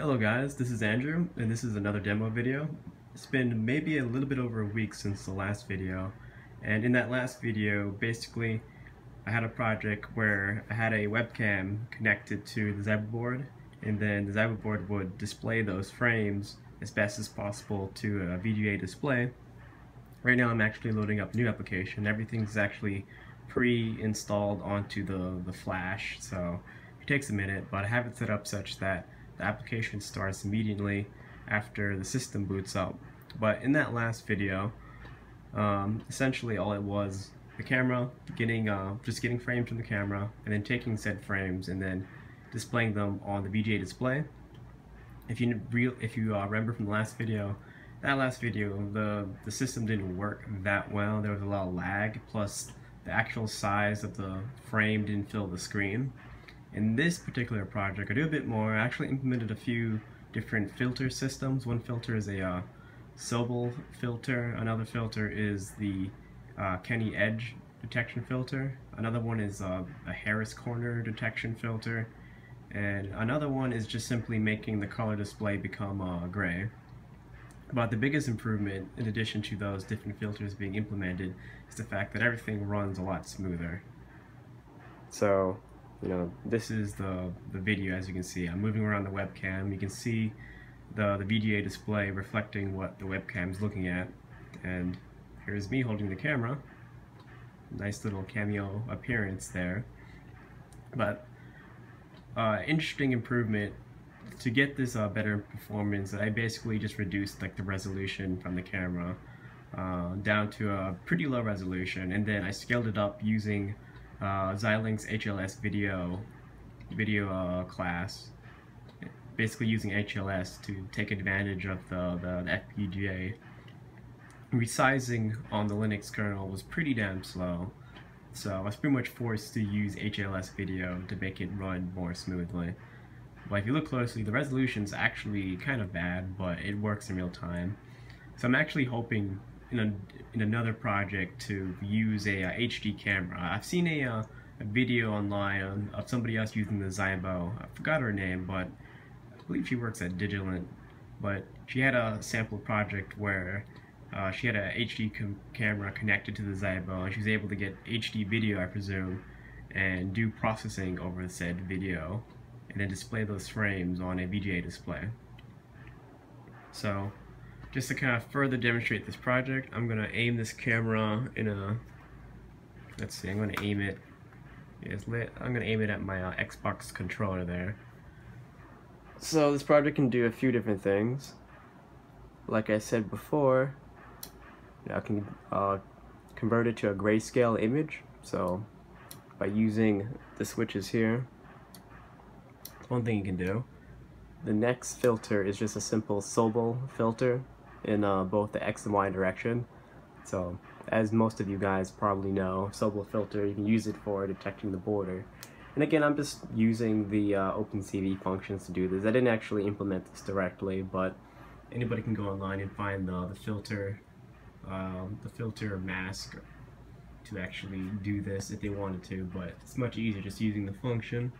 Hello guys, this is Andrew, and this is another demo video. It's been maybe a little bit over a week since the last video, and in that last video, basically, I had a project where I had a webcam connected to the Zybo board, and then the Zybo board would display those frames as best as possible to a VGA display. Right now I'm actually loading up a new application. Everything's actually pre-installed onto the, the flash, so it takes a minute, but I have it set up such that the application starts immediately after the system boots up. But in that last video, um, essentially all it was the camera getting uh, just getting frames from the camera and then taking said frames and then displaying them on the VGA display. If you real if you uh, remember from the last video, that last video the the system didn't work that well. There was a lot of lag plus the actual size of the frame didn't fill the screen. In this particular project, I do a bit more. I actually implemented a few different filter systems. One filter is a uh, Sobel filter. Another filter is the uh, Canny Edge detection filter. Another one is uh, a Harris corner detection filter. And another one is just simply making the color display become uh, gray. But the biggest improvement, in addition to those different filters being implemented, is the fact that everything runs a lot smoother. So you know, this is the, the video as you can see. I'm moving around the webcam. You can see the, the VGA display reflecting what the webcam is looking at. And here's me holding the camera. Nice little cameo appearance there. But uh, interesting improvement to get this uh, better performance I basically just reduced like the resolution from the camera uh, down to a pretty low resolution and then I scaled it up using uh, Xilinx HLS video video uh, class, basically using HLS to take advantage of the, the, the FPGA. Resizing on the Linux kernel was pretty damn slow, so I was pretty much forced to use HLS video to make it run more smoothly. But if you look closely, the resolution is actually kind of bad, but it works in real time. So I'm actually hoping in, a, in another project to use a, a HD camera. I've seen a, a, a video online of somebody else using the Zybo. I forgot her name, but I believe she works at Digilent. But she had a sample project where uh, she had a HD camera connected to the Zybo, and she was able to get HD video, I presume, and do processing over said video, and then display those frames on a VGA display. So just to kind of further demonstrate this project, I'm going to aim this camera in a, let's see, I'm going to aim it, lit, I'm going to aim it at my uh, Xbox controller there. So this project can do a few different things. Like I said before, I can uh, convert it to a grayscale image. So by using the switches here, one thing you can do. The next filter is just a simple Sobel filter in uh, both the X and Y direction. So as most of you guys probably know, Sobel filter, you can use it for detecting the border. And again, I'm just using the uh, OpenCV functions to do this. I didn't actually implement this directly, but anybody can go online and find the, the filter, um, the filter mask to actually do this if they wanted to, but it's much easier just using the function.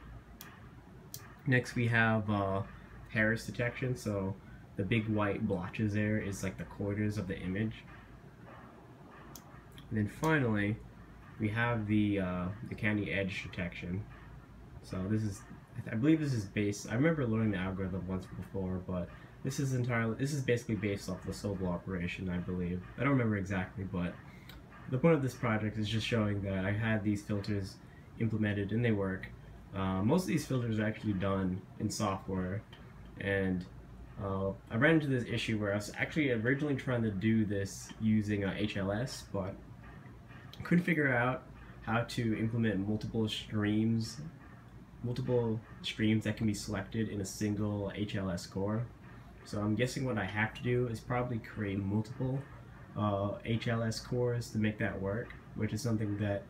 Next we have uh, Harris detection, so the big white blotches there is like the quarters of the image. And then finally, we have the uh, the Canny edge detection. So this is, I believe this is based. I remember learning the algorithm once before, but this is entirely. This is basically based off the Sobel operation, I believe. I don't remember exactly, but the point of this project is just showing that I had these filters implemented and they work. Uh, most of these filters are actually done in software, and uh, I ran into this issue where I was actually originally trying to do this using uh, HLS, but I couldn't figure out how to implement multiple streams, multiple streams that can be selected in a single HLS core. So I'm guessing what I have to do is probably create multiple uh, HLS cores to make that work, which is something that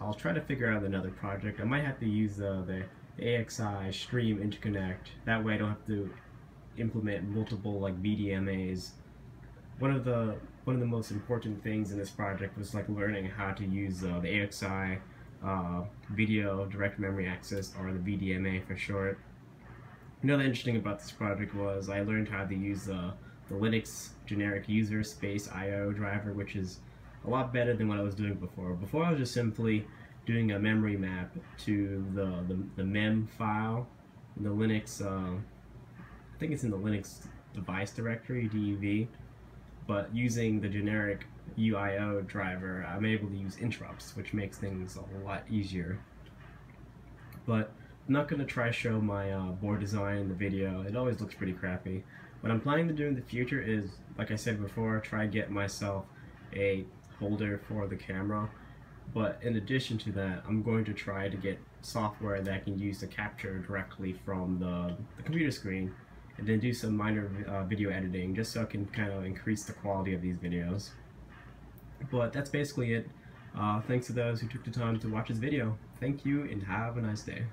I'll try to figure out in another project. I might have to use the, the AXI stream interconnect. That way I don't have to implement multiple like VDMAs. One of the one of the most important things in this project was like learning how to use uh, the AXI uh, video direct memory access or the VDMA for short. Another interesting about this project was I learned how to use the, the Linux generic user space IO driver, which is a lot better than what I was doing before. Before I was just simply doing a memory map to the, the, the mem file the Linux, uh, I think it's in the Linux device directory, DEV, but using the generic UIO driver, I'm able to use interrupts, which makes things a lot easier. But I'm not going to try to show my uh, board design in the video. It always looks pretty crappy. What I'm planning to do in the future is, like I said before, try to get myself a holder for the camera. But in addition to that, I'm going to try to get software that I can use to capture directly from the, the computer screen and then do some minor uh, video editing just so I can kind of increase the quality of these videos. But that's basically it. Uh, thanks to those who took the time to watch this video. Thank you and have a nice day.